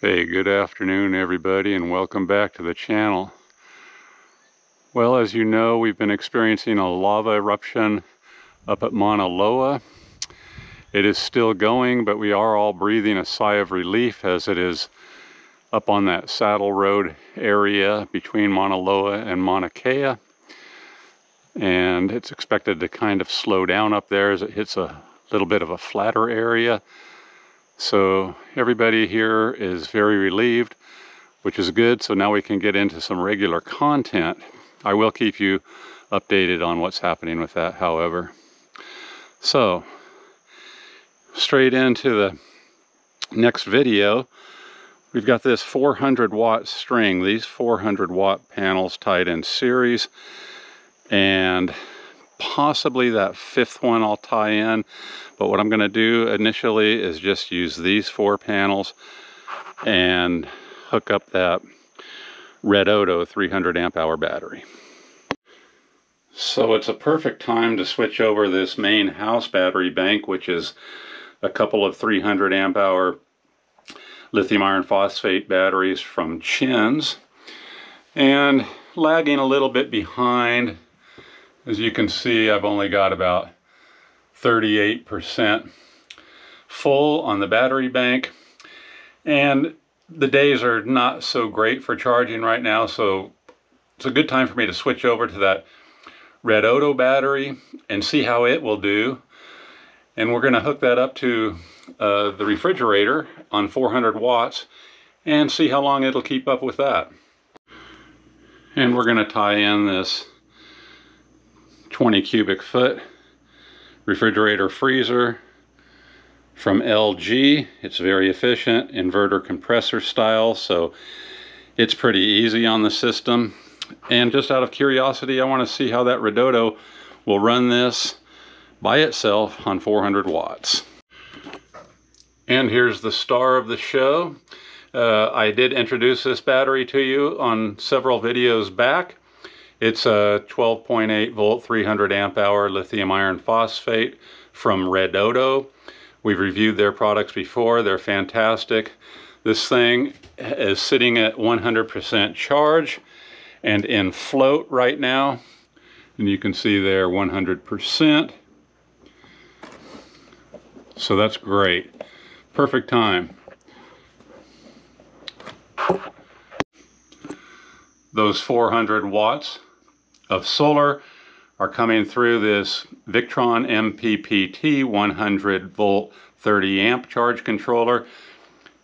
Hey, good afternoon everybody and welcome back to the channel. Well, as you know, we've been experiencing a lava eruption up at Mauna Loa. It is still going, but we are all breathing a sigh of relief as it is up on that saddle road area between Mauna Loa and Mauna Kea. And it's expected to kind of slow down up there as it hits a little bit of a flatter area. So everybody here is very relieved, which is good. So now we can get into some regular content. I will keep you updated on what's happening with that, however. So straight into the next video, we've got this 400 watt string, these 400 watt panels tied in series, and possibly that fifth one I'll tie in. But what I'm going to do initially is just use these four panels and hook up that Redodo 300 amp hour battery. So it's a perfect time to switch over this main house battery bank, which is a couple of 300 amp hour lithium iron phosphate batteries from Chins. And lagging a little bit behind as you can see, I've only got about 38% full on the battery bank. And the days are not so great for charging right now, so it's a good time for me to switch over to that Redodo battery and see how it will do. And we're going to hook that up to uh, the refrigerator on 400 watts and see how long it'll keep up with that. And we're going to tie in this 20 cubic foot refrigerator freezer from LG. It's very efficient, inverter compressor style, so it's pretty easy on the system. And just out of curiosity, I want to see how that Redodo will run this by itself on 400 watts. And here's the star of the show. Uh, I did introduce this battery to you on several videos back. It's a 12.8 volt, 300 amp hour lithium iron phosphate from Red Redodo. We've reviewed their products before. They're fantastic. This thing is sitting at 100% charge and in float right now. And you can see there 100%. So that's great. Perfect time. Those 400 watts of solar are coming through this Victron MPPT 100 volt 30 amp charge controller.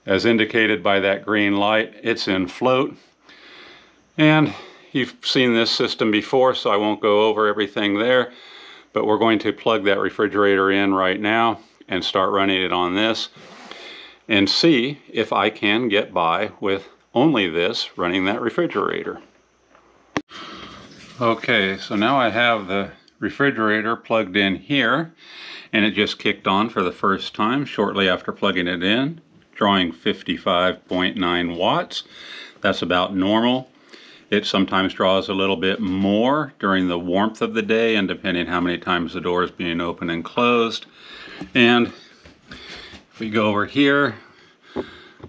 As indicated by that green light, it's in float. And you've seen this system before, so I won't go over everything there. But we're going to plug that refrigerator in right now and start running it on this and see if I can get by with only this running that refrigerator. Okay, so now I have the refrigerator plugged in here and it just kicked on for the first time shortly after plugging it in, drawing 55.9 watts. That's about normal. It sometimes draws a little bit more during the warmth of the day and depending how many times the door is being open and closed. And if we go over here,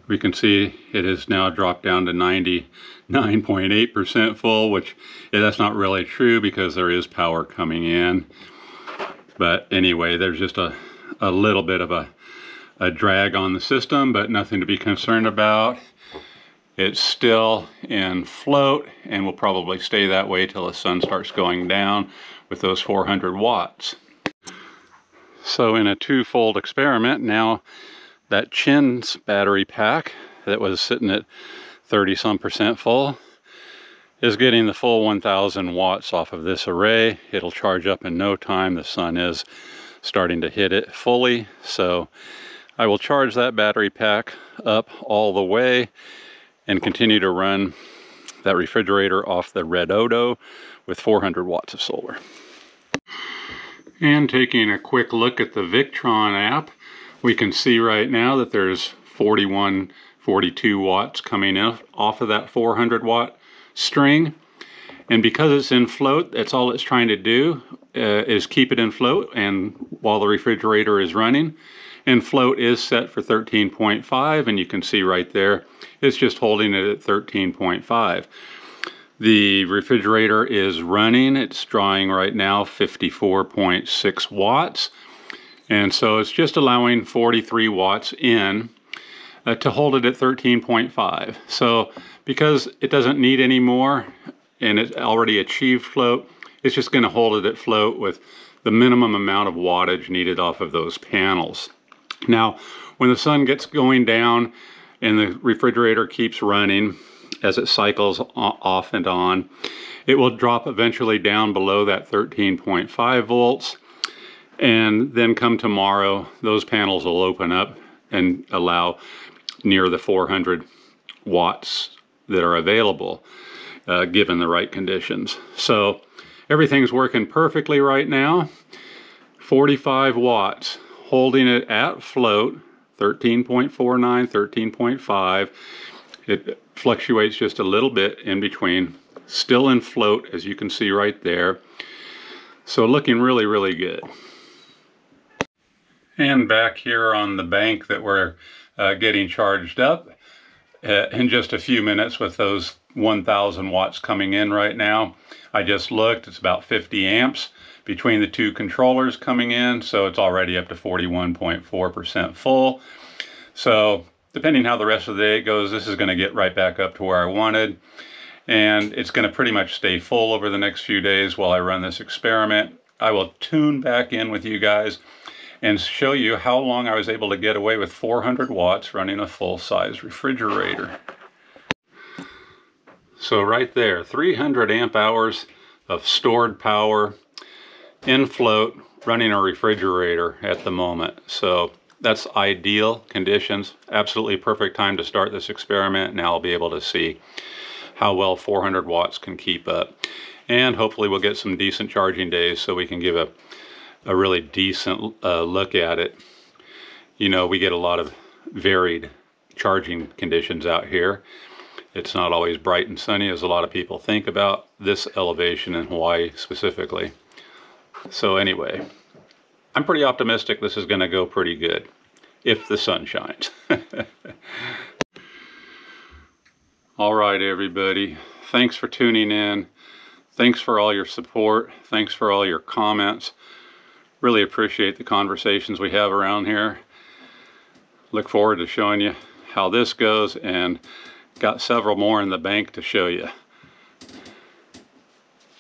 we can see it has now dropped down to 99.8% full, which yeah, that's not really true because there is power coming in. But anyway, there's just a, a little bit of a, a drag on the system, but nothing to be concerned about. It's still in float and will probably stay that way till the sun starts going down with those 400 watts. So in a two-fold experiment, now that Chins battery pack that was sitting at 30 some percent full is getting the full 1000 watts off of this array. It'll charge up in no time. The sun is starting to hit it fully. So I will charge that battery pack up all the way and continue to run that refrigerator off the Redodo with 400 watts of solar. And taking a quick look at the Victron app, we can see right now that there's 41, 42 watts coming off of that 400 watt string. And because it's in float, that's all it's trying to do uh, is keep it in float and while the refrigerator is running. And float is set for 13.5 and you can see right there, it's just holding it at 13.5. The refrigerator is running. It's drawing right now 54.6 watts. And so it's just allowing 43 watts in uh, to hold it at 13.5. So because it doesn't need any more and it's already achieved float, it's just going to hold it at float with the minimum amount of wattage needed off of those panels. Now, when the sun gets going down and the refrigerator keeps running as it cycles off and on, it will drop eventually down below that 13.5 volts. And then come tomorrow, those panels will open up and allow near the 400 watts that are available uh, given the right conditions. So everything's working perfectly right now. 45 watts, holding it at float, 13.49, 13.5. It fluctuates just a little bit in between, still in float, as you can see right there. So looking really, really good. And back here on the bank that we're uh, getting charged up uh, in just a few minutes with those 1000 watts coming in right now. I just looked, it's about 50 amps between the two controllers coming in, so it's already up to 41.4% full. So depending how the rest of the day goes, this is going to get right back up to where I wanted. And it's going to pretty much stay full over the next few days while I run this experiment. I will tune back in with you guys and show you how long I was able to get away with 400 watts running a full-size refrigerator. So right there, 300 amp hours of stored power in float running a refrigerator at the moment. So that's ideal conditions. Absolutely perfect time to start this experiment. Now I'll be able to see how well 400 watts can keep up. And hopefully we'll get some decent charging days so we can give a, a really decent uh, look at it. You know, we get a lot of varied charging conditions out here. It's not always bright and sunny as a lot of people think about this elevation in Hawaii specifically. So anyway, I'm pretty optimistic this is going to go pretty good if the sun shines. all right, everybody. Thanks for tuning in. Thanks for all your support. Thanks for all your comments. Really appreciate the conversations we have around here. Look forward to showing you how this goes and got several more in the bank to show you.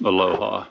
Aloha.